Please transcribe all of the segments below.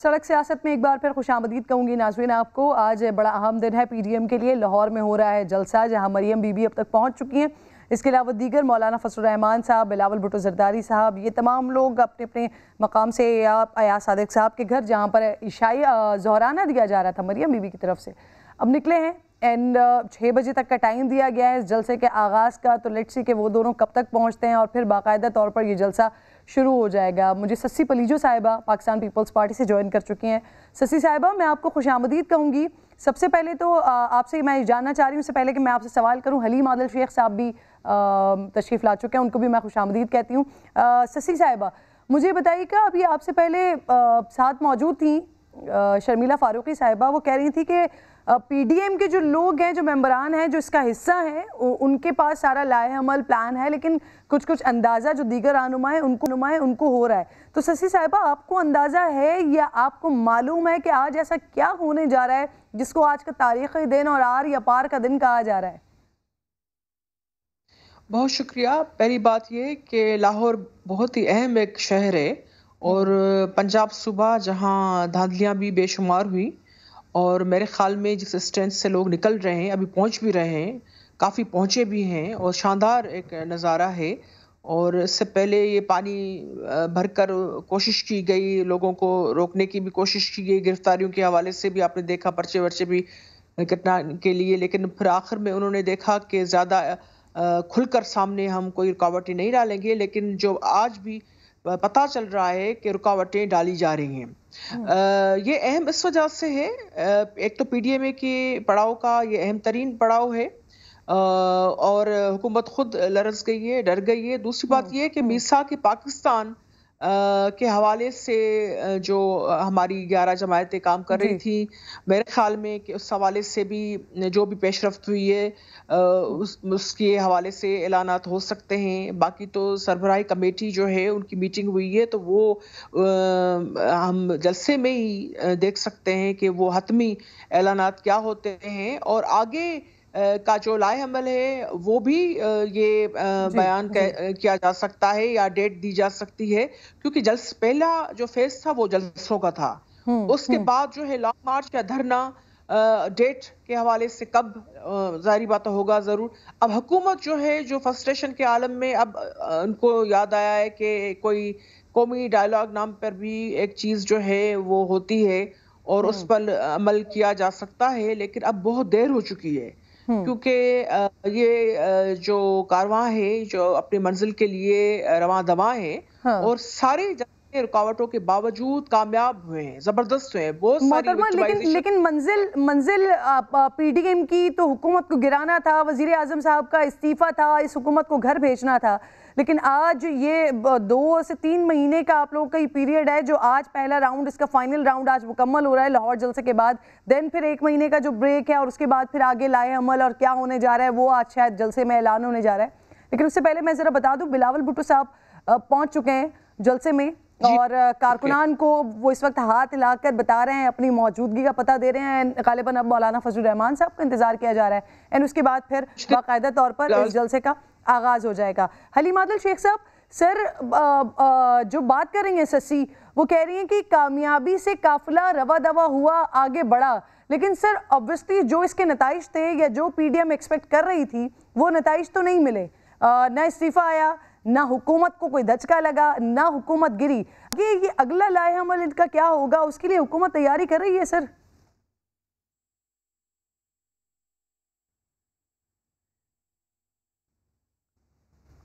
सड़क सियासत में एक बार फिर खुश आमदीद कहूँगी नाजरीन आपको। आज बड़ा अहम दिन है पीडीएम के लिए। लाहौर में हो रहा है जलसा, जहाँ मरियम बीबी अब तक पहुँच चुकी हैं। इसके अलावा दीगर मौलाना फसलरहमान साहब, बिलावल भुटो जरदारी साहब, ये तमाम लोग अपने अपने मकाम से या अयाज सादिक साहब के घर, जहाँ पर ईशाई जहराना दिया जा रहा था मरियम बीबी की तरफ़ से। अब निकले हैं एंड छः बजे तक का टाइम दिया गया है। इस जलसे के आगाज़ का तो लेट्स सी कि वो दोनों कब तक पहुँचते हैं और फिर बाकायदा तौर पर यह जलसा शुरू हो जाएगा। मुझे सस्सी पलीजो साहिबा पाकिस्तान पीपल्स पार्टी से ज्वाइन कर चुकी हैं। सस्सी साहिबा, मैं आपको खुश आमदीद कहूँगी। सबसे पहले तो आपसे मैं जानना चाह रही हूँ उससे पहले कि मैं आपसे सवाल करूँ। हलीम आदल शेख साहब भी तशरीफ़ ला चुके हैं, उनको भी मैं खुश आमदीद कहती हूँ। सस्सी साहिबा, मुझे बताइएगा अभी आपसे पहले साथ मौजूद थी? शर्मिला फारूकी साहिबा, वो कह रही थी कि पीडीएम के जो लोग हैं, जो मेंबरान हैं, जो इसका हिस्सा हैं उनके पास सारा लाए अमल प्लान है, लेकिन कुछ कुछ अंदाज़ा, जो दीगर रहनुमा है, उनको नुमा है, उनको हो रहा है। तो ससी साहिबा, आपको अंदाज़ा है या आपको मालूम है कि आज ऐसा क्या होने जा रहा है, जिसको आज का तारीख़ी दिन और आर या पार का दिन कहा जा रहा है? बहुत शुक्रिया। पहली बात ये कि लाहौर बहुत ही अहम एक शहर है। और पंजाब सूबा जहाँ धांधलियाँ भी बेशुमार हुई और मेरे ख्याल में जिस स्ट्रेंथ से लोग निकल रहे हैं, अभी पहुँच भी रहे हैं, काफ़ी पहुँचे भी हैं और शानदार एक नज़ारा है। और इससे पहले ये पानी भरकर कोशिश की गई, लोगों को रोकने की भी कोशिश की गई, गिरफ्तारियों के हवाले से भी आपने देखा पर्चे वर्चे भी घटना के लिए, लेकिन फिर आखिर में उन्होंने देखा कि ज़्यादा खुलकर सामने हम कोई रुकावटें नहीं डालेंगे, लेकिन जो आज भी पता चल रहा है कि रुकावटें डाली जा रही हैं। हम्म। ये अहम इस वजह से है। एक तो पीडीएमए के पड़ाव का ये अहम तरीन पड़ाव है। और हुकूमत खुद लरस गई है डर गई है। दूसरी बात यह है कि हम्म। मीसा के पाकिस्तान के हवाले से जो हमारी ग्यारह जमायतें काम कर रही थी मेरे ख्याल में कि उस हवाले से भी जो भी पेशरफ हुई है उस उसके हवाले से ऐलानात हो सकते हैं। बाकी तो सरबराही कमेटी जो है उनकी मीटिंग हुई है तो वो हम जलसे में ही देख सकते हैं कि वो हतमी ऐलानात क्या होते हैं। और आगे का जो लाए अमल है वो भी ये बयान किया जा सकता है या डेट दी जा सकती है क्योंकि जल्स पहला जो फ़ेज़ था वो जलसों का था उसके। बाद जो है लॉन्ग मार्च या धरना डेट के हवाले से कब जारी बात होगा ज़रूर अब हुकूमत जो है जो फ्रस्ट्रेशन के आलम में अब उनको याद आया है कि कोई कौमी डायलॉग नाम पर भी एक चीज़ जो है वो होती है और उस। पर अमल किया जा सकता है लेकिन अब बहुत देर हो चुकी है हम्म। क्योंकि ये जो कारवा है जो अपनी मंजिल के लिए रवा दवा है हाँ। और सारे रुकावटों के बावजूद कामयाब हुए हैं ज़बरदस्त हुए हैं बहुत सारी लेकिन लेकिन मंजिल मंजिल पीडीएम की तो हुकूमत को गिराना था वज़ीर आज़म साहब का इस्तीफा था इस हुकूमत को घर भेजना था लेकिन आज ये दो से तीन महीने का आप लोगों का ही पीरियड है जो आज पहला राउंड इसका फाइनल राउंड आज मुकम्मल हो रहा है लाहौर जलसे के बाद। देन फिर एक महीने का जो ब्रेक है और उसके बाद फिर आगे लाए अमल और क्या होने जा रहा है वो आज शायद जलसे में ऐलान होने जा रहा है। लेकिन उससे पहले मैं ज़रा बता दूँ बिलावल भुट्टो साहब पहुँच चुके हैं जलसे में और कारकुनान को वो इस वक्त हाथ हिलाकर बता रहे हैं अपनी मौजूदगी का पता दे रहे हैं। गालिबन अब मौलाना फजल रहमान साहब का इंतज़ार किया जा रहा है। एंड उसके बाद फिर बाकायदा तौर पर इस जलसे का आगाज़ हो जाएगा। हलीम आदल शेख साहब सर आ, आ, जो बात कर रही हैं ससी वो कह रही हैं कि कामयाबी से काफिला रवा दवा हुआ आगे बढ़ा। लेकिन सर ऑब्वियसली जो इसके नतज थे या जो पीडीएम एक्सपेक्ट कर रही थी वो नतज तो नहीं मिले। न इस्तीफा आया ना हुकूमत को कोई धचका लगा ना हुकूमत गिरी। ये ये अगला लाए अमल इनका क्या होगा? उसके लिए हुकूमत तैयारी कर रही है सर?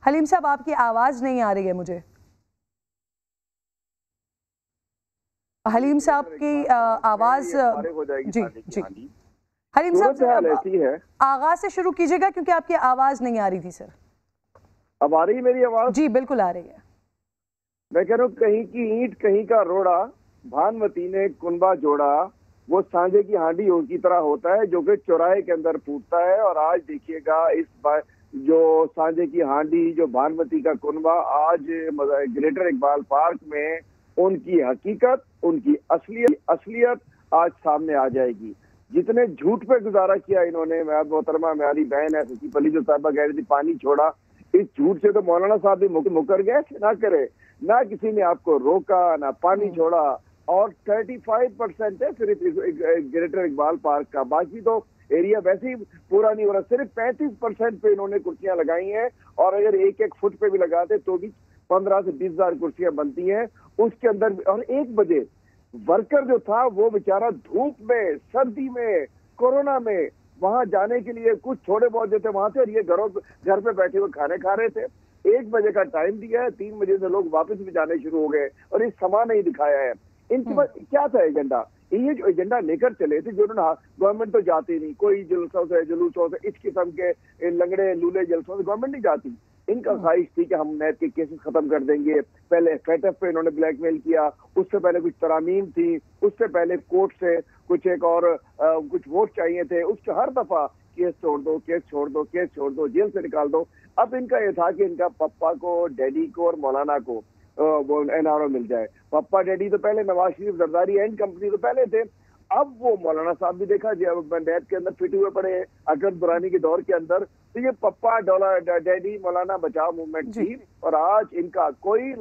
हलीम साहब आपकी आवाज़ नहीं आ रही है मुझे। हलीम साहब की आवाज़ जी जी। हलीम साहब आगाज़ से शुरू कीजिएगा क्योंकि आपकी आवाज़ नहीं आ रही थी सर। अब आ रही मेरी आवाज़? जी बिल्कुल आ रही है। मैं कह रहा हूँ कहीं की ईंट कहीं का रोड़ा भानवती ने कुनबा जोड़ा वो सांझे की हांडी की तरह होता है जो कि चौराहे के अंदर फूटता है और आज देखिएगा इस बार जो सांझे की हांडी जो भानवती का कुनबा आज ग्रेटर इकबाल पार्क में उनकी हकीकत उनकी असलियत असलियत आज सामने आ जाएगी। जितने झूठ पे गुजारा किया इन्होंने मैं मोहतरमा मेरी बहन है सची पली जो साहबा कह रही थी पानी छोड़ा। इस झूठ से तो मौलाना साहब भी मुकर गए ना करे। ना किसी ने आपको रोका ना पानी हम्म। छोड़ा और 35 परसेंट है सिर्फ़ ग्रेटर इकबाल पार्क का। बाकी तो एरिया वैसे ही पूरा नहीं हो रहा। सिर्फ़ 35 परसेंट पे इन्होंने कुर्सियाँ लगाई हैं और अगर एक एक फुट पे भी लगाते तो भी पंद्रह से बीस हज़ार कुर्सियाँ बनती हैं। उसके अंदर और एक बजे वर्कर जो था वो बेचारा धूप में सर्दी में कोरोना में वहाँ जाने के लिए कुछ थोड़े बहुत जो थे वहाँ थे और ये घरों घर पे बैठे हुए खाने खा रहे थे। एक बजे का टाइम दिया है तीन बजे से लोग वापस भी जाने शुरू हो गए और ये समा नहीं दिखाया है। इनके पास क्या था एजेंडा ये जो एजेंडा लेकर चले थे जो गवर्नमेंट तो जाती नहीं कोई जुलूसों से जुलूसों से इस किस्म के लंगड़े लूले जलसों से गवर्नमेंट नहीं जाती। इनका ख्वाहिश थी कि हम नेट के केसेस खत्म कर देंगे। पहले फैटफ पे इन्होंने ब्लैकमेल किया उससे पहले कुछ तरामीम थी उससे पहले कोर्ट से कुछ एक और आ, कुछ वोट चाहिए थे। उसके हर दफ़ा केस छोड़ दो केस छोड़ दो केस छोड़ दो जेल से निकाल दो। अब इनका ये था कि इनका पप्पा को डैडी को और मौलाना को वो एनआरओ मिल जाए। पप्पा डैडी तो पहले नवाज़ शरीफ जरदारी एंड कंपनी तो पहले थे। अब वो मौलाना साहब भी देखा जब नेट के अंदर फिट हुए पड़े हैं बुरानी के दौर के अंदर। तो ये पप्पा डॉलर डैडी मौलाना बचाव मूवमेंट थी और आज इनका कोई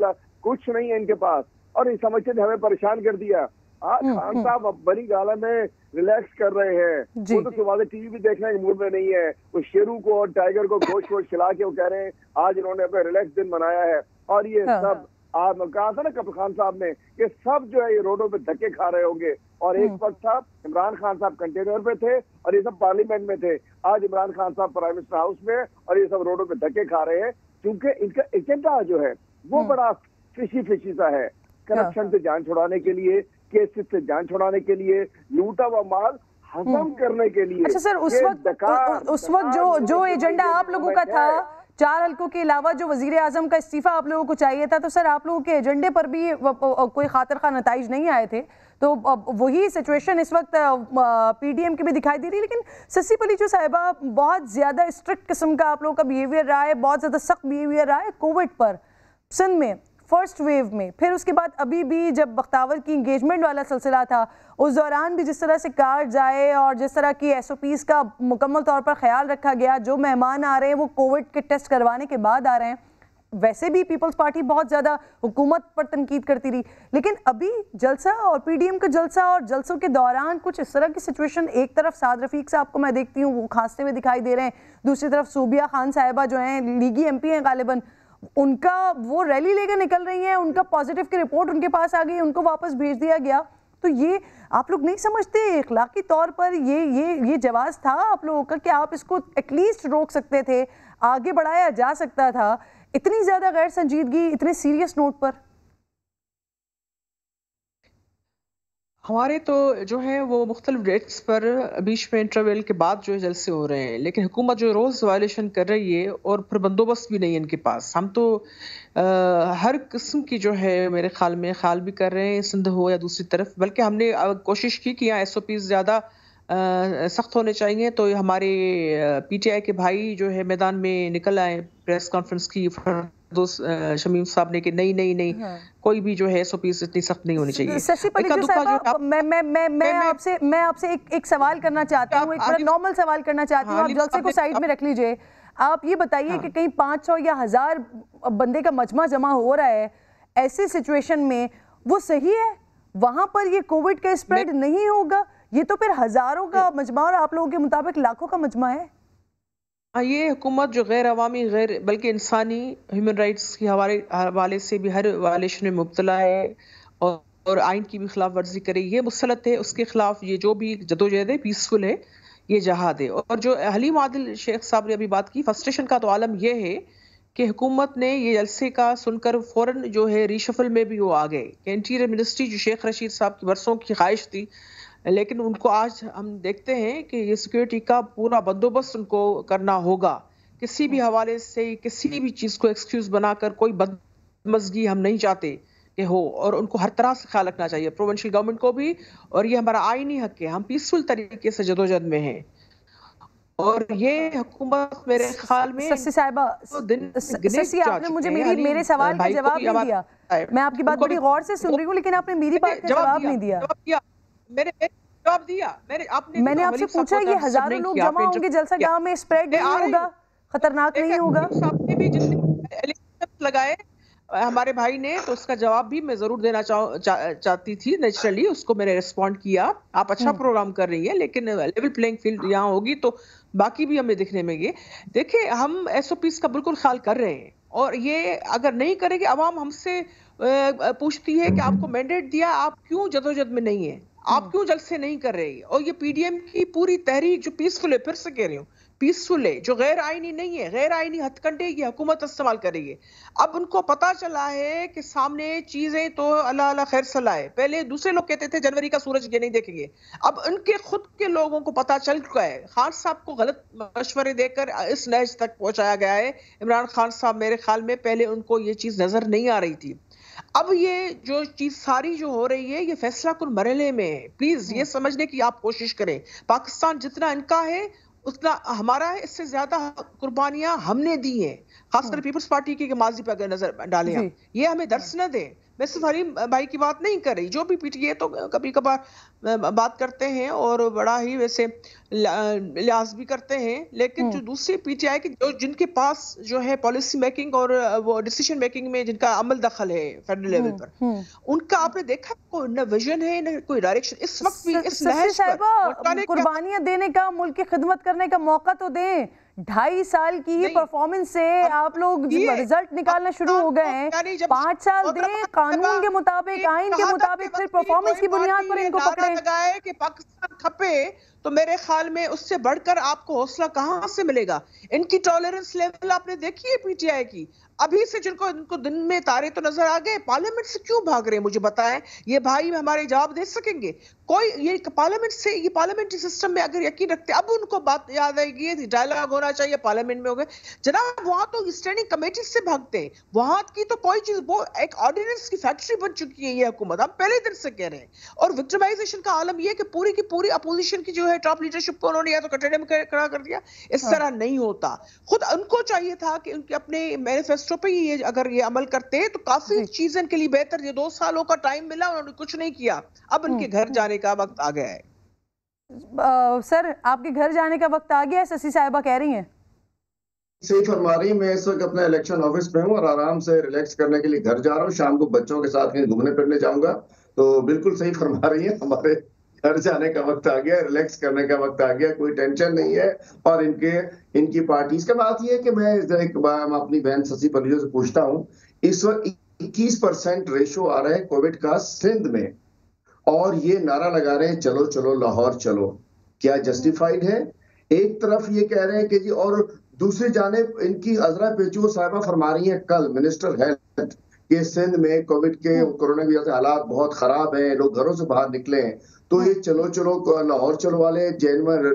कुछ नहीं है इनके पास। और इस समझते थे हमें परेशान कर दिया। आज हम्म, खान हम्म। साहब बड़ी गाला में रिलैक्स कर रहे हैं। वो तो सुबह से टीवी भी देखने के मूड में नहीं है। वो शेरू को और टाइगर को गोश्त वोश खिला के वो कह रहे हैं आज इन्होंने अपना रिलैक्स दिन मनाया है। और ये हाँ, सब आप कहा था ना कपिल खान साहब ने कि सब जो है ये रोडों पे धक्के खा रहे होंगे और एक हम्म। वक्त था इमरान खान साहब कंटेनर पे थे और ये सब पार्लियामेंट में थे आज इमरान खान साहब प्राइम मिनिस्टर हाउस में और ये सब रोडों पे धक्के खा रहे हैं क्योंकि इनका एजेंडा जो है वो हम्म। बड़ा फिशी फिशी सा है करप्शन हाँ। से जान छुड़ाने के लिए केसेस से जान छुड़ाने के लिए लूटा हुआ माल हजम हम्म। करने के लिए अच्छा सर उस वक्त उस वक्त जो जो एजेंडा आप लोगों का था चार हल्कों के अलावा जो वज़ीर अजम का इस्तीफा आप लोगों को चाहिए था तो सर आप लोगों के एजेंडे पर भी कोई खातर खा नतज नहीं आए थे। तो वही सिचुएशन इस वक्त पी डी एम की भी दिखाई दे रही है, लेकिन ससी जो साहिबा, बहुत ज़्यादा स्ट्रिक्ट किस्म का आप लोगों का बिहेवियर रहा है, बहुत ज़्यादा सख्त बिहेवियर रहा है कोविड पर। सिंध में फ़र्स्ट वेव में। फिर उसके बाद अभी भी जब बख्तावर की इंगेजमेंट वाला सिलसिला था, उस दौरान भी जिस तरह से कार जाए और जिस तरह की एस ओ पीज़ का मुकम्मल तौर पर ख्याल रखा गया, जो मेहमान आ रहे हैं, वो कोविड के टेस्ट करवाने के बाद आ रहे हैं। वैसे भी पीपल्स पार्टी बहुत ज़्यादा हुकूमत पर तनकीद करती रही। लेकिन अभी जलसा और पीडीएम का जलसा और जलसों के दौरान कुछ इस तरह की सिचुएशन एक तरफ़ साद रफीक साहब को मैं देखती हूँ, वो खांसते हुए दिखाई दे रहे हैं। दूसरी तरफ़ सूबिया खान साहिबा जो हैं, लीगी एमपी हैं गालिबन। उनका वो रैली लेकर निकल रही हैं, उनका पॉजिटिव की रिपोर्ट उनके पास आ गई, उनको वापस भेज दिया गया। तो ये आप लोग नहीं समझते, इखलाकी तौर पर ये ये ये जवाब था आप लोगों का कि आप इसको एटलीस्ट रोक सकते थे, आगे बढ़ाया जा सकता था। इतनी ज़्यादा गैर संजीदगी इतने सीरियस नोट पर। हमारे तो जो है वो मुख्तलिफ़ डेट्स पर बीच में इंटरवल के बाद जो है जलसे हो रहे हैं लेकिन हुकूमत जो रोज़ वायलेशन कर रही है और फिर बंदोबस्त भी नहीं है इनके पास। हम तो आ, हर किस्म की जो है मेरे ख्याल में ख्याल भी कर रहे हैं सिंध हो या दूसरी तरफ़ बल्कि हमने कोशिश की कि यहाँ एस ओ पी ज़्यादा सख्त होने चाहिए तो हमारे पी टी आई के भाई जो है मैदान में निकल आए प्रेस कॉन्फ्रेंस की शमीम साहब ने कि नहीं नहीं नहीं हाँ। कोई भी जो है इतनी सख्त नहीं होनी चाहिए मैं मैं मैं मैं आपसे मैं आपसे एक एक सवाल करना चाहती हूँ एक बड़ा नॉर्मल सवाल करना चाहती हूँ हाँ, आप जलसे को साइड में रख लीजिए आप ये बताइए हाँ। कि कहीं पाँच सौ या हज़ार बंदे का मजमा जमा हो रहा है ऐसी सिचुएशन में वो सही है वहाँ पर ये कोविड का स्प्रेड नहीं होगा ये तो फिर हज़ारों का मजमा और आप लोगों के मुताबिक लाखों का मजमा हाँ, ये हुकूमत जो गैर अवामी गैर बल्कि इंसानी ह्यूमन राइट्स के हवाले हवाले से भी हर वालेशन में मुबतला है और, और आइन की भी खिलाफ वर्जी करे। ये मुसलत है उसके खिलाफ ये जो भी जदोजहद है पीसफुल है ये जहाद है। और जो हलीम आदिल शेख साहब ने अभी बात की फ्रस्ट्रेशन का तो आलम यह है कि हुकूमत ने ये जलसे का सुनकर फ़ौरन जो है रीशफल में भी वो आ गए। इंटीरियर मिनिस्ट्री जो शेख रशीद साहब की बरसों की ख्वाहिश थी लेकिन उनको आज हम देखते हैं कि ये सिक्योरिटी का पूरा बंदोबस्त उनको करना होगा। किसी भी हवाले से किसी भी चीज़ को एक्सक्यूज बनाकर कोई बदमजगी हम नहीं चाहते कि हो और उनको हर तरह से ख्याल रखना चाहिए। प्रोविंशियल गवर्नमेंट को भी और ये हमारा आईनी हक है। हम पीसफुल तरीके से जदोजहद में हैं। और ये हुकूमत मेरे ख्याल में ससी साहिबा तो दिन ससी आपने मुझे मेरी मेरे सवाल का जवाब नहीं दिया। मैं आपकी बात बड़ी गौर से सुन रही हूँ लेकिन आपने मेरी बात का जवाब नहीं दिया। मैंने जवाब दिया। मैंने आपने मैंने आपसे पूछा ये हज़ारों लोग जमा होंगे जलसा गाँव में स्प्रेड नहीं होगा खतरनाक नहीं होगा। भी जितने लगाए हमारे भाई ने तो उसका जवाब भी मैं ज़रूर देना चाह, चा, चाहती थी नेचुरली उसको मैंने रिस्पॉन्ड किया। आप अच्छा प्रोग्राम कर रही है लेकिन लेवल प्लेइंग फ़ील्ड यहाँ होगी तो बाकी भी हमें दिखने में ये। देखिए हम एस का बिल्कुल ख्याल कर रहे हैं और ये अगर नहीं करेंगे अवाम हमसे पूछती है कि आपको मैंडेट दिया आप क्यों जदोजहद में नहीं है? आप हम्म। क्यों जल्द से नहीं कर रहे? और ये पीडीएम की पूरी तहरीक जो पीसफुल है फिर से कह रही हूँ पीसफुल है जो गैर आईनी नहीं है गैर आईनी हथकंडे की हुकूमत इस्तेमाल करेगी अब उनको पता चला है कि सामने चीज़ें तो अल्लाह अल्लाह खैर सलाह है पहले दूसरे लोग कहते थे जनवरी का सूरज ये नहीं देखेंगे। अब उनके खुद के लोगों को पता चल चुका है। खान साहब को गलत मशवरे देकर इस नहज तक पहुँचाया गया है। इमरान खान साहब मेरे ख्याल में पहले उनको ये चीज़ नज़र नहीं आ रही थी। अब ये जो चीज़ सारी जो हो रही है ये फैसला कुल मरहले में है। प्लीज़ ये समझने की आप कोशिश करें। पाकिस्तान जितना इनका है उतना हमारा है। इससे ज़्यादा कुर्बानियाँ हमने दी हैं। खासकर पीपल्स पार्टी की माजी पर अगर नज़र डालें ये हमें दर्श न दें। मैं सिर्फ़ हरीम भाई की बात नहीं कर रही जो भी पीटीए तो कभी कभार बात करते हैं और बड़ा ही वैसे लिहाज भी करते हैं लेकिन जो हम्म। दूसरी पीटीआई की जो जिनके पास जो है पॉलिसी मेकिंग और वो डिसीज़न मेकिंग में जिनका अमल दखल है फेडरल लेवल हम्म, पर हम्म। उनका आपने देखा कोई न विजन है न कोई डायरेक्शन? इस वक्त भी इस पर कुर्बानियाँ देने का मुल्क की खिदमत करने का मौका तो दें। ढाई साल की ही परफॉर्मेंस से आप लोग रिज़ल्ट निकालना शुरू हो गए हैं पाँच साल दे कानून के मुताबिक आइन के मुताबिक फिर परफॉर्मेंस की बुनियाद पर इनको पकड़े। कि पाकिस्तान खपे तो मेरे ख्याल में उससे बढ़कर आपको हौसला कहाँ से मिलेगा? इनकी टॉलरेंस लेवल आपने देखी है पीटीआई की? अभी से जिनको इनको दिन में तारे तो नज़र आ गए पार्लियामेंट से क्यों भाग रहे हैं मुझे बताएँ ये भाई हमारे जवाब दे सकेंगे। कोई ये पार्लियामेंट से ये पार्लियामेंटी सिस्टम में अगर यकीन रखते अब उनको बात याद आएगी डायलॉग होना चाहिए पार्लियामेंट में हो गए। जनाब वहाँ तो स्टैंडिंग कमेटी से भागते हैं। वहाँ की तो कोई चीज़ वो एक ऑर्डिनेंस की फैक्ट्री बन चुकी है ये हुकूमत। हम पहले दिन से कह रहे हैं। और विक्टिमाइजेशन का आलम यह कि पूरी की पूरी अपोजिशन की जो है टॉप लीडरशिप को उन्होंने या तो कटड़े में खड़ा कर दिया। इस हाँ। तरह नहीं होता। खुद उनको चाहिए था कि उनके अपने मैनिफेस्टो मैनिफेस्टो पे ये अगर ये अमल करते हैं तो काफ़ी चीज़ें के लिए बेहतर ये दो सालों का टाइम मिला उन्होंने कुछ नहीं किया। अब उनके हम्म। घर जाने का वक्त आ गया है। आ, सर आपके घर जाने का वक्त आ गया है शशि साहिबा कह रही हैं? सही फरमा रही मैं इस वक्त अपने इलेक्शन ऑफ़िस में हूँ और आराम से रिलैक्स करने के लिए घर जा रहा हूँ। शाम को बच्चों के साथ कहीं घूमने फिरने जाऊँगा। तो बिल्कुल सही फरमा रही है हमारे घर जाने का वक्त आ गया रिलैक्स करने का वक्त आ गया कोई टेंशन नहीं है। और इनके इनकी पार्टी इसके बात ये है कि मैं एक बार अपनी बहन शशि पलियो से पूछता हूँ इस वक्त इक्कीस परसेंट रेशो आ रहा है कोविड का सिंध में। और ये नारा लगा रहे हैं चलो चलो लाहौर चलो। क्या जस्टिफाइड है? एक तरफ़ ये कह रहे हैं कि जी और दूसरी जाने इनकी अजरा पेचो साहबा फरमा रही है कल मिनिस्टर हेल्थ कि सिंध में कोविड के हम्म। कोरोना की वजह से हालात बहुत खराब हैं लोग घरों से बाहर निकले हैं। तो ये चलो चलो लाहौर चलो वाले जैनवर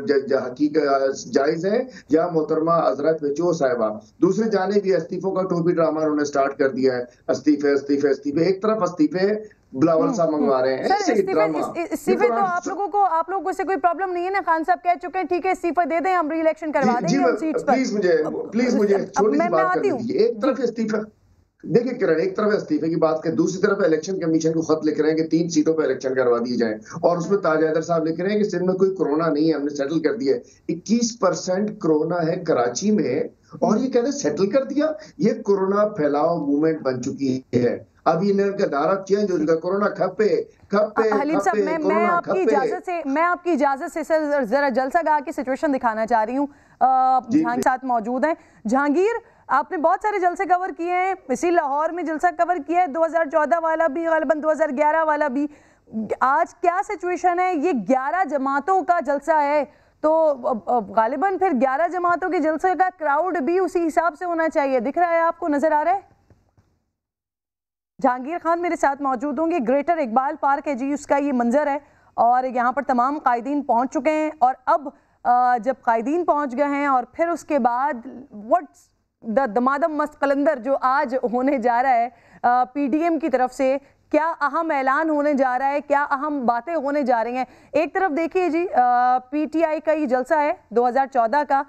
हकीकत जायज़ है या मोहतरमा अजरा पेचो साहिबा। दूसरे जाने भी इस्तीफों का टोपी ड्रामा उन्होंने स्टार्ट कर दिया है। इस्तीफे इस्तीफे इस्तीफे एक तरफ़ इस्तीफे ब्लावल हम्म, साहब मंगवा रहे हैं। हम्म। इस्तीफे तो आप लोगों को आप लोगों से कोई प्रॉब्लम नहीं है ना? खान साहब कह चुके हैं ठीक है इस्तीफा दे दें हम री इलेक्शन करवा देंगे सीट्स पर. प्लीज़ मुझे प्लीज़ मुझे छोटी सी बात कर दीजिए एक तरफ़ इस्तीफा देखिए किरण एक तरफ़ इस्तीफे की बात करें दूसरी तरफ़ इलेक्शन कमीशन को खत लिख रहे हैं कि तीन सीटों पर इलेक्शन करवा दिए जाए। और उसमें ताज साहब लिख रहे हैं कि सिंध में कोई कोरोना नहीं है हमने सेटल कर दिया है। इक्कीस परसेंट कोरोना है कराची में और ये कहते सेटल कर दिया ये कोरोना फैलाव मूवमेंट बन चुकी है। इनका दारा चेंज हो चुका कोरोना खपे खपे हलीम साहब मैं मैं आपकी इजाज़त से मैं आपकी इजाज़त से सर जरा जलसा गा की सिचुएशन दिखाना चाह रही हूँ। जहाँ साथ मौजूद हैं। जहांगीर आपने बहुत सारे जलसे कवर किए हैं। इसी लाहौर में जलसा कवर किया है। 2014 वाला भी गालिबन 2011 वाला भी। आज क्या सिचुएशन है? ये 11 जमातों का जलसा है। तो गालिबन फिर 11 जमातों के जलसे का क्राउड भी उसी हिसाब से होना चाहिए। दिख रहा है आपको? नज़र आ रहा है? जहांगीर खान मेरे साथ मौजूद होंगे। ग्रेटर इकबाल पार्क है जी, उसका ये मंजर है और यहाँ पर तमाम कायदीन पहुँच चुके हैं और अब जब कायदीन पहुँच गए हैं और फिर उसके बाद वट्स द दमादम मस्त कलंदर जो आज होने जा रहा है पीडीएम की तरफ़ से, क्या अहम ऐलान होने जा रहा है, क्या अहम बातें होने जा रही हैं? एक तरफ़ देखिए जी पीटीआई का ये जलसा है 2014 का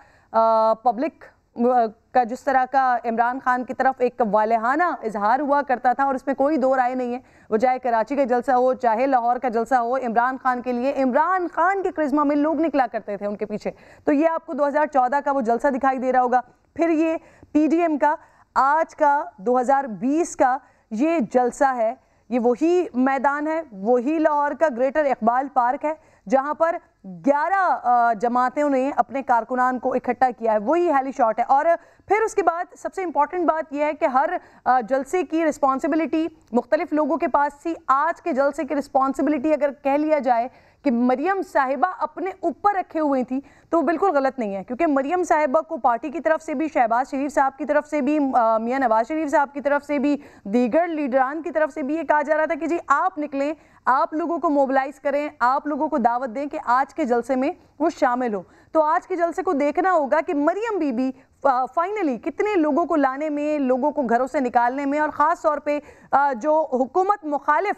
पब्लिक का जिस तरह का इमरान खान की तरफ़ एक वालहाना इजहार हुआ करता था और इसमें कोई दो राय नहीं है। वो चाहे कराची का जलसा हो, चाहे लाहौर का जलसा हो, इमरान खान के लिए इमरान खान के क्रिज्मा में लोग निकला करते थे उनके पीछे। तो ये आपको 2014 का वो जलसा दिखाई दे रहा होगा। फिर ये पीडीएम का, आज का 2020 का ये जलसा है। ये वही मैदान है, वही लाहौर का ग्रेटर इकबाल पार्क है, जहाँ पर 11 जमातों ने अपने कारकुनान को इकट्ठा किया है। वही हैली शॉट है। और फिर उसके बाद सबसे इंपॉर्टेंट बात यह है कि हर जलसे की रिस्पॉन्सिबिलिटी मुख्तलिफ़ लोगों के पास थी। आज के जलसे की रिस्पॉन्सिबिलिटी अगर कह लिया जाए कि मरियम साहिबा अपने ऊपर रखे हुए थी तो बिल्कुल गलत नहीं है। क्योंकि मरियम साहिबा को पार्टी की तरफ़ से भी, शहबाज शरीफ साहब की तरफ़ से भी मियाँ नवाज़ शरीफ साहब की तरफ़ से भी, दीगर लीडरान की तरफ़ से भी ये कहा जा रहा था कि जी आप निकलें, आप लोगों को मोबिलाइज करें, आप लोगों को दावत दें कि आज के जलसे में वो शामिल हो। तो आज के जलसे को देखना होगा कि मरियम बीबी फाइनली कितने लोगों को लाने में, लोगों को घरों से निकालने में और ख़ास तौर पे जो हुकूमत मुखालिफ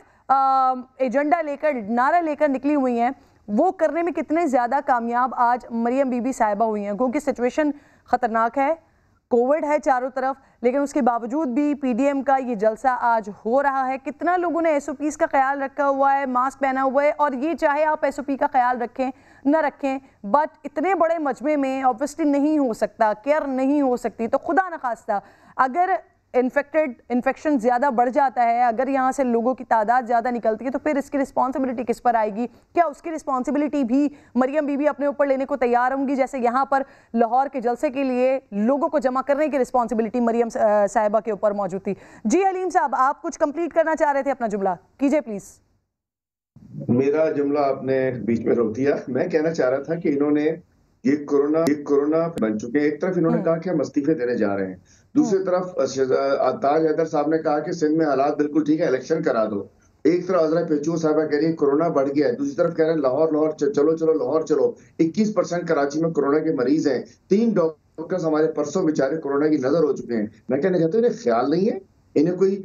एजेंडा लेकर, नारा लेकर निकली हुई हैं, वो करने में कितने ज़्यादा कामयाब आज मरियम बीबी साहिबा हुई हैं? क्योंकि सिचुएशन ख़तरनाक है। कोविड है चारों तरफ़, लेकिन उसके बावजूद भी पीडीएम का ये जलसा आज हो रहा है। कितना लोगों ने एसओपीज़ का ख्याल रखा हुआ है, मास्क पहना हुआ है, और ये चाहे आप एसओपी का ख्याल रखें, न रखें बट इतने बड़े मजमे में ऑब्वियसली नहीं हो सकता केयर नहीं हो सकती। तो खुदा न खास्ता, अगर इन्फेक्टेड इन्फेक्शन ज़्यादा बढ़ जाता है अगर यहाँ से लोगों की तादाद ज़्यादा निकलती है तो फिर इसकी रिस्पॉन्सिबिलिटी किस पर आएगी? क्या उसकी रिस्पॉन्सिबिलिटी भी मरियम बीबी अपने ऊपर लेने को तैयार होंगी? जैसे यहाँ पर लाहौर के जलसे के लिए लोगों को जमा करने की रिस्पॉन्सिबिलिटी मरियम साहिबा के ऊपर मौजूद थी। जी हलीम साहब आप कुछ कंप्लीट करना चाह रहे थे अपना जुमला? कीजिए प्लीज़ मेरा जुमला आपने बीच में रोक दिया। मैं कहना चाह रहा था कि इन्होंने ये कोरोना ये कोरोना बन चुके हैं। एक तरफ़ इन्होंने हम्म। कहा कि हम इस्तीफे देने जा रहे हैं। दूसरी हम्म। तरफ़ ताज हैदर साहब ने कहा कि सिंध में हालात बिल्कुल ठीक है इलेक्शन करा दो। एक तरफ़ अजरा पेचू साहबा कह रही है कोरोना बढ़ गया है। दूसरी तरफ़ कह रहे हैं लाहौर लाहौर चलो चलो लाहौर चलो। 21 परसेंट कराची में कोरोना के मरीज़ हैं। तीन डॉक्टर्स हमारे परसों बेचारे कोरोना की नज़र हो चुके हैं। मैं कहना चाहता हूँ इन्हें ख्याल नहीं है। इन्हें कोई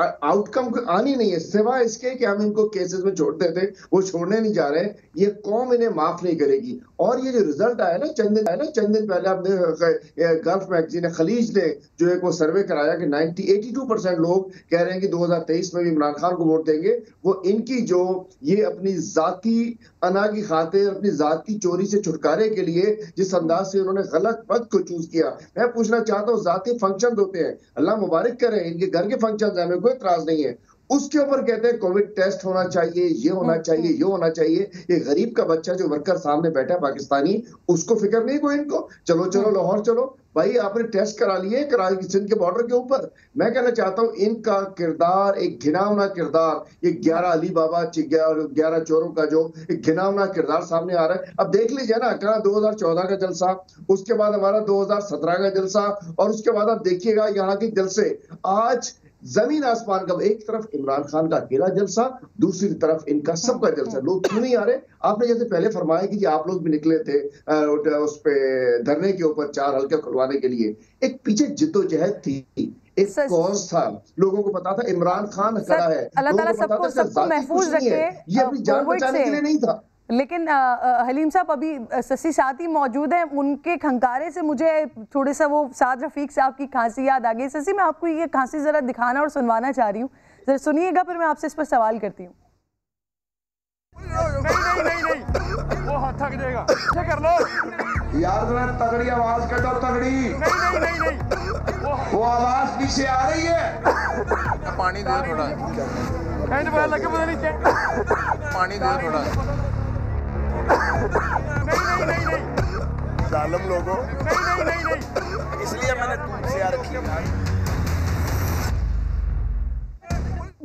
आउटकम आनी नहीं है सिवाय इसके कि हम इनको केसेस में छोड़ देते वो छोड़ने नहीं जा रहे ये कौम इन्हें माफ़ नहीं करेगी। और ये जो रिज़ल्ट आया ना, चंद दिन, आया ना, चंद दिन पहले आपने गल्फ मैगजीन खलीज ने जो एक वो सर्वे कराया कि 90 82 परसेंट लोग कह रहे हैं कि 2023 में भी इमरान खान को वोट देंगे, वो इनकी जो, ये अपनी जाति अना की खातिर, अपनी जाति चोरी से छुटकारे के लिए जिस अंदाज से उन्होंने गलत पद को चूज़ किया, मैं पूछना चाहता हूँ, जाति फ़ंक्शन होते हैं, अल्लाह मुबारक करे घर के फ़ंक्शन है हमें कोई त्रास नहीं है। उसके ऊपर कहते हैं कोविड टेस्ट होना चाहिए ये होना चाहिए ये होना चाहिए। ये गरीब का बच्चा जो वर्कर सामने बैठा है पाकिस्तानी उसको फ़िक्र नहीं कोई इनको। चलो चलो हम्म। लाहौर चलो। भाई आपने टेस्ट करा लिए करा सिंध के बॉर्डर के ऊपर? मैं कहना चाहता हूँ इनका किरदार एक घिनावना किरदार ये ग्यारह अली बाबा ग्यारह चोरों का जो एक घिनावना किरदार सामने आ रहा है। अब देख लीजिए ना कहा दो हज़ार चौदह का जलसा उसके बाद हमारा दो हज़ार सत्रह का जलसा और उसके बाद आप देखिएगा यहाँ के जलसे। आज ज़मीन आसमान का एक तरफ़ इमरान खान का अकेला जलसा दूसरी तरफ़ इनका सबका जलसा। लोग क्यों नहीं आ रहे? आपने जैसे पहले फरमाया कि जी आप लोग भी निकले थे उस पे धरने के ऊपर चार हल्के खुलवाने के लिए। एक पीछे जिद्दोजहद थी। एक कॉज था? लोगों को पता था इमरान खान खड़ा है। अल्लाह ताला सबको सबको महफूज रखे ये अपनी जान बचाने के लिए नहीं था। लेकिन हलीम साहब अभी ससी साथ ही मौजूद हैं उनके खंकारे से मुझे थोड़े सा वो साद रफीक साहब की खांसी याद आ गई। ससी मैं आपको ये खांसी ज़रा दिखाना और सुनवाना चाह रही हूँ। ज़रा सुनिएगा फिर मैं आपसे इस पर सवाल करती हूँ। थक जाएगा। कर लो। यार तगड़ी आवाज़ कर दो तगड़ी। नहीं नहीं नहीं नहीं। वो आवाज़ पीछे आ रही है। पानी दे थोड़ा। लगे पता नहीं क्या पानी दे थोड़ा। जालम लोगों। नहीं नहीं नहीं इसलिए मैंने तुमसे यार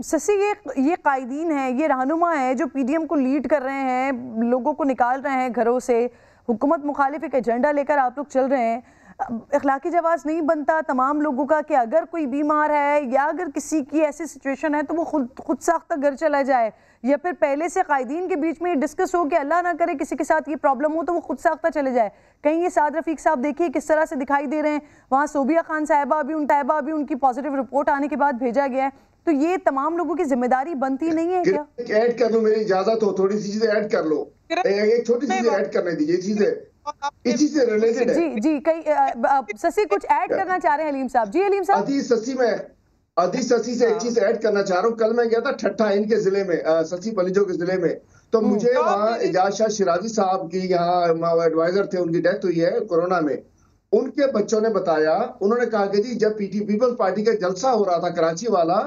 ससी, ये ये कायदीन है, ये रहनुमा है जो पीडीएम को लीड कर रहे हैं, लोगों को निकाल रहे हैं घरों से। हुकूमत मुखालिफ एक एजेंडा लेकर आप लोग चल रहे हैं। अखलाकी जवाब नहीं बनता। तमाम लोगों का कि अगर कोई बीमार है या अगर किसी की ऐसी सिचुएशन है तो वो खुद खुद साख्ता घर चला जाए। या फिर पहले से कायदीन के बीच में डिस्कस हो कि अल्लाह ना करे किसी के साथ ये प्रॉब्लम हो तो वो खुद साख्ता चले जाए। कहीं ये साद रफीक साहब देखिए किस तरह से दिखाई दे रहे हैं। वहाँ सोबिया खान साहिबा अभी उन तैयबा अभी उनकी पॉजिटिव रिपोर्ट आने के बाद भेजा गया है। तो ये तमाम लोगों की ज़िम्मेदारी बनती नहीं है क्या? ऐड कर लो मेरी इजाज़त हो थोड़ी सी चीज़ें ऐड कर लो। एक छोटी सी ऐड करने दीजिए चीज़ें। इसी से रिलेटेड है। जी जी कई ससी कुछ ऐड करना चाह रहे हैं अलीम साहब? जी अलीम साहब? ससी में ससी से एक हाँ। चीज़ ऐड करना चाह रहा हूँ। कल मैं गया था ठट्ठा इनके ज़िले में ससी पलिजो के ज़िले में। तो हम्म। मुझे वहाँ एजाज शाह शिराजी साहब की यहाँ एडवाइजर थे उनकी डेथ हुई है कोरोना में। उनके बच्चों ने बताया उन्होंने कहा कि जी जब पीटी पीपल्स पार्टी का जलसा हो रहा था कराची वाला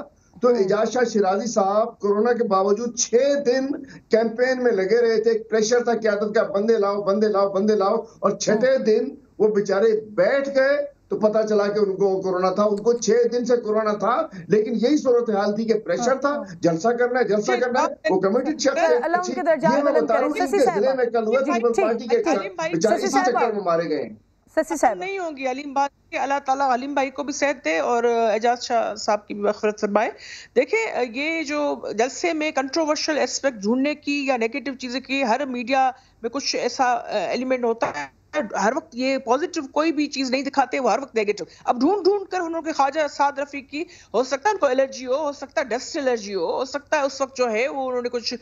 तो एजाज शाह शिराजी साहब कोरोना के बावजूद छह दिन कैंपेन में लगे रहे थे। प्रेशर था क्यादत का बंदे लाओ बंदे लाओ बंदे लाओ। और छठे दिन वो बेचारे बैठ गए तो पता चला कि उनको कोरोना था। उनको छह दिन से कोरोना था लेकिन यही सूरत हाल थी कि प्रेशर था। जलसा करना है जलसा करना है। वो कमिटेड शख्स मैं बता रहा हूँ ज़िले में कल हुआ पार्टी के बेचारे इसी चक्कर में मारे गए। नहीं होंगी। अलीम बात अल्लाह ताला अलीम भाई को भी सेहत दे और एजाज शाह साहब की भी मफरत फरमाए। देखिए ये जो जलसे में कंट्रोवर्शियल एस्पेक्ट ढूँढने की या नेगेटिव चीज़ें की, हर मीडिया में कुछ ऐसा एलिमेंट होता है। हर वक्त ये पॉजिटिव कोई भी चीज़ नहीं दिखाते वो हर वक्त नेगेटिव अब ढूंढ ढूंढ कर उन्होंने ख्वाजा साद रफी की हो सकता है उनको एलर्जी हो हो सकता है डस्ट एलर्जी हो हो सकता है उस वक्त जो है वो उन्होंने कुछ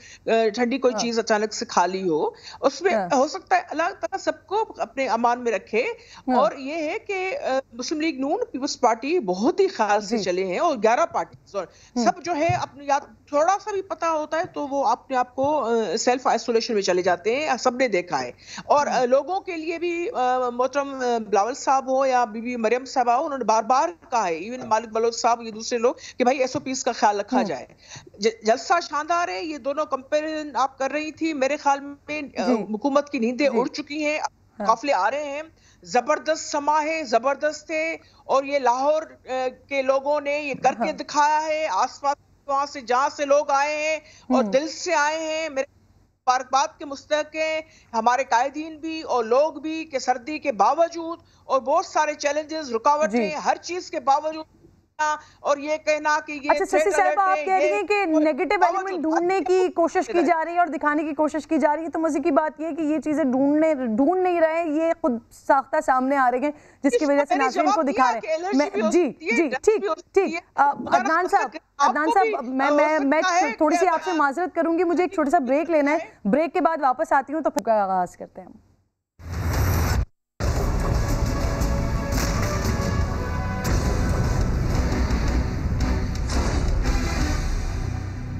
ठंडी कोई हाँ। चीज़ अचानक से खा ली हो। उसमें हाँ। हो सकता है अल्लाह ताला सबको अपने अमान में रखे। हाँ। और ये है कि Muslim League Noon Peoples Party बहुत ही ख्याल से चले हैं और ग्यारह पार्टी सब जो है अपनी याद थोड़ा सा भी पता होता है तो वो अपने आप को सेल्फ आइसोलेशन में चले जाते हैं सबने देखा है। और लोगों के लिए भी मोहतरम बिलावल साहब हो या बीबी मरियम साहब हो उन्होंने बार बार कहा है इवन मालिक बलोच साहब ये दूसरे लोग कि भाई एसओपीस का ख्याल रखा हम्म। जाए जलसा शानदार है ये दोनों कंपेरिजन आप कर रही थी मेरे ख्याल में हुकूमत की नींदें उड़ चुकी हैं हाँ। काफिले आ रहे हैं ज़बरदस्त समा है ज़बरदस्त है और ये लाहौर के लोगों ने ये करके हाँ। दिखाया है आसपास वहाँ से जहाँ से लोग आए हैं और। दिल से आए हैं मेरे मुबारकबाद के मुस्तक हमारे कायदीन भी और लोग भी के सर्दी के बावजूद और बहुत सारे चैलेंजेस रुकावटें हर चीज़ के बावजूद और ये कहना कि ये अच्छा शशि साहब आप कह रही हैं कि नेगेटिव एलिमेंट ढूँढने की कोशिश की जा रही है और दिखाने की कोशिश की जा रही है तो मज़े की बात ये कि ये चीज़ें ढूँढने ढूंढ नहीं रहे ये खुद साख्ता सामने आ रहे हैं जिसकी वजह से नाजरीन को दिखा रहे हैं। जी जी ठीक ठीक अदनान साहब अदनान साहब मैं मैं मैं थोड़ी सी आपसे माजरत करूँगी मुझे एक छोटा सा ब्रेक लेना है। ब्रेक के बाद वापस आती हूँ तो आगाज़ करते हैं